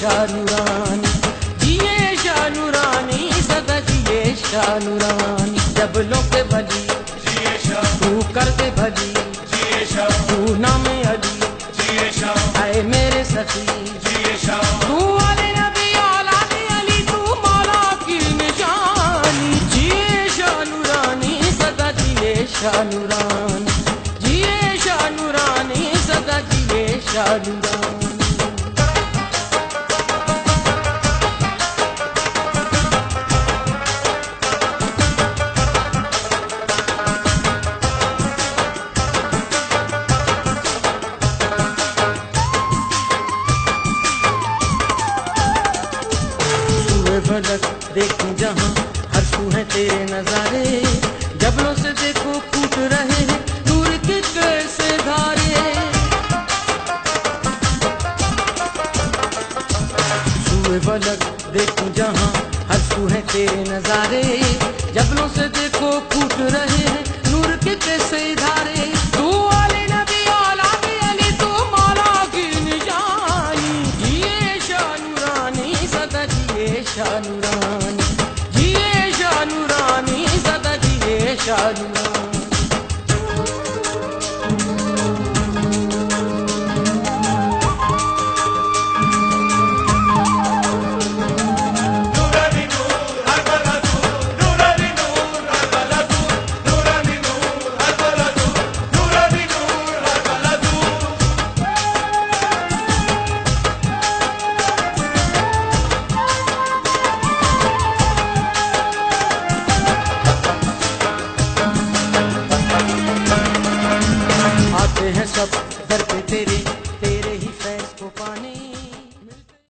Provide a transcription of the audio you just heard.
शानुरानी, जिए शानुरानी, सदा जिए शानुरानी, जब लोग भली, तू कर दे भली, तू नाम अली, आए मेरे सखी, तू वाले नबी अली, तू मौला की निशानी, जिए शानुरानी, सदा जिए शानुरानी जिए शानुरानी, सदा जिए शानुरानी। पलक देखूँ जहाँ हंसू है तेरे नजारे। जबलों से देखो फूट रहे हैं नूर के कैसे धारे तू वाले तू की निशानी शानुरानी सदा शानुरानी सदा जिए शानुरानी